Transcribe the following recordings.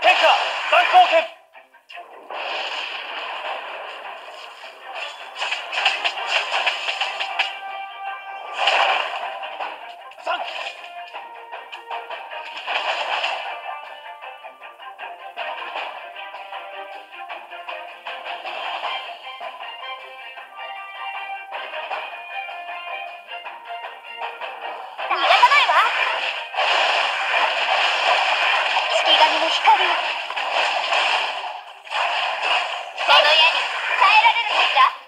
天下三光拳この家に耐えられるのじゃか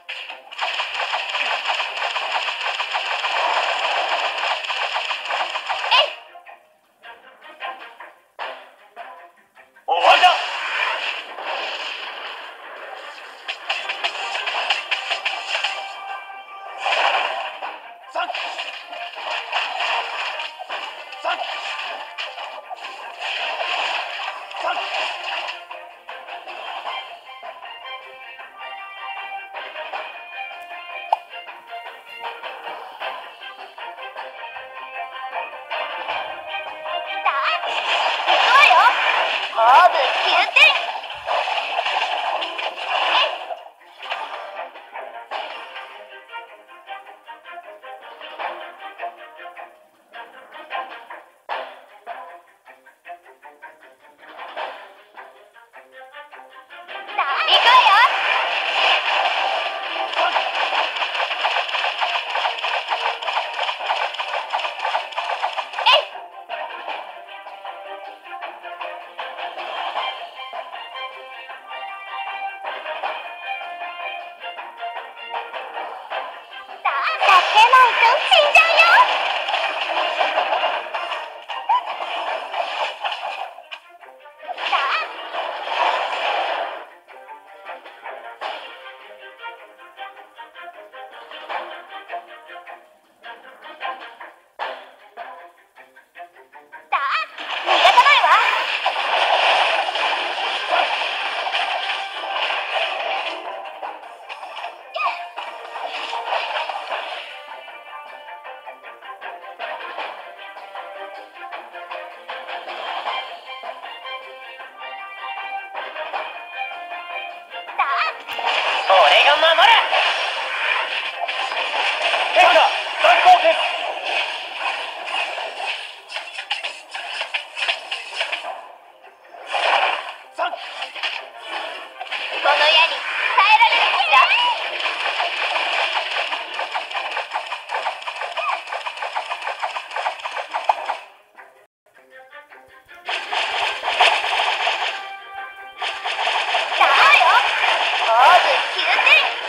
傷つい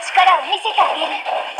力を見せて。あげる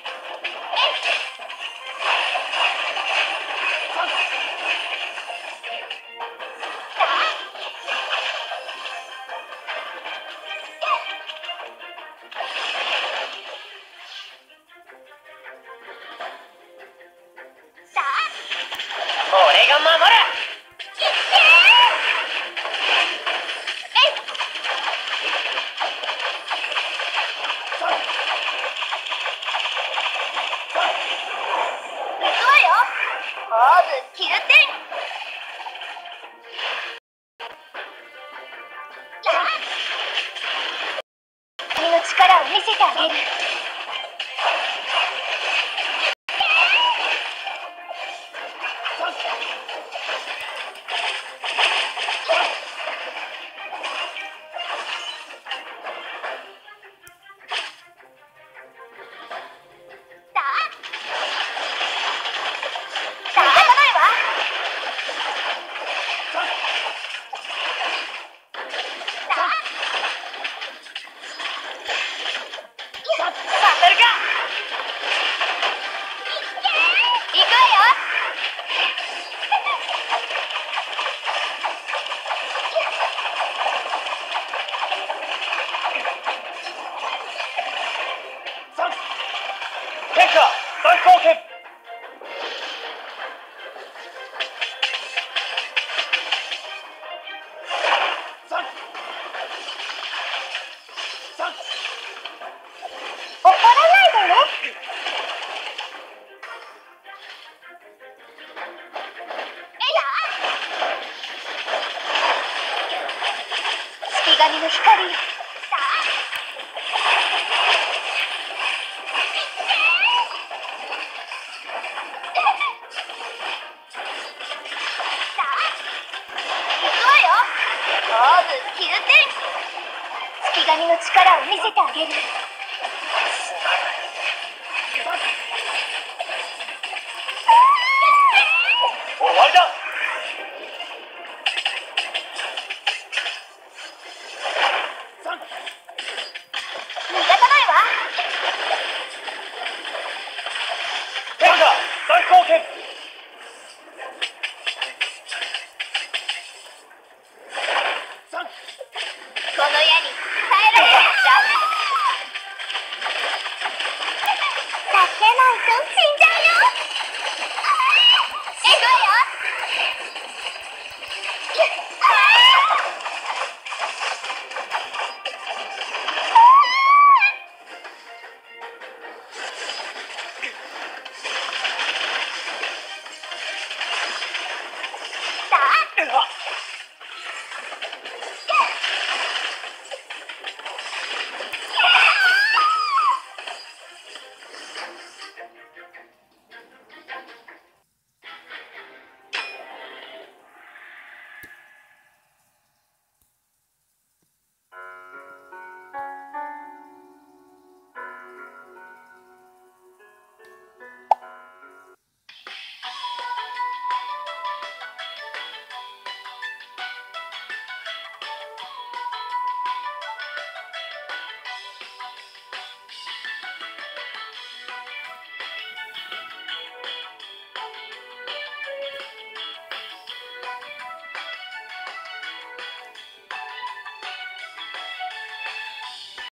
力を見せてあげる。大貢献光神の力を見せてあげる。